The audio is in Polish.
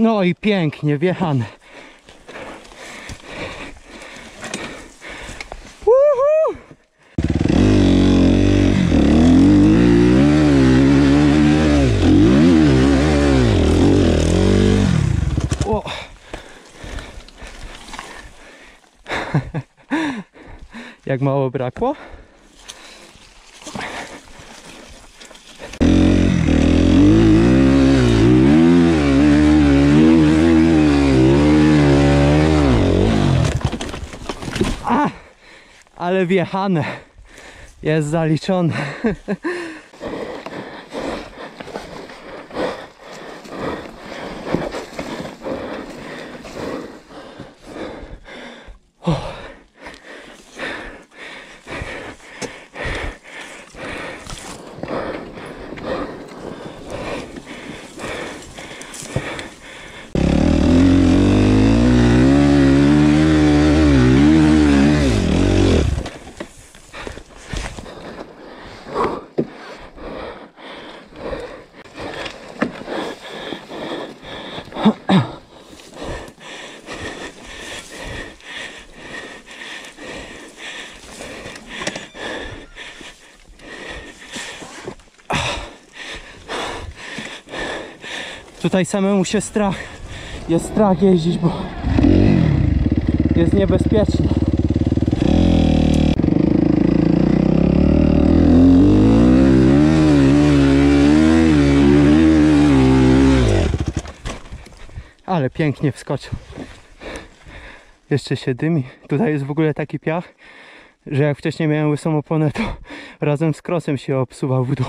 No i pięknie! O. Jak mało brakło? Ale wjechane. Jest zaliczone. Tutaj samemu się strach. Jest strach jeździć, bo jest niebezpieczne. Ale pięknie wskoczył. Jeszcze się dymi. Tutaj jest w ogóle taki piach, że jak wcześniej miałem łysą oponę, to razem z krosem się obsuwał w dół.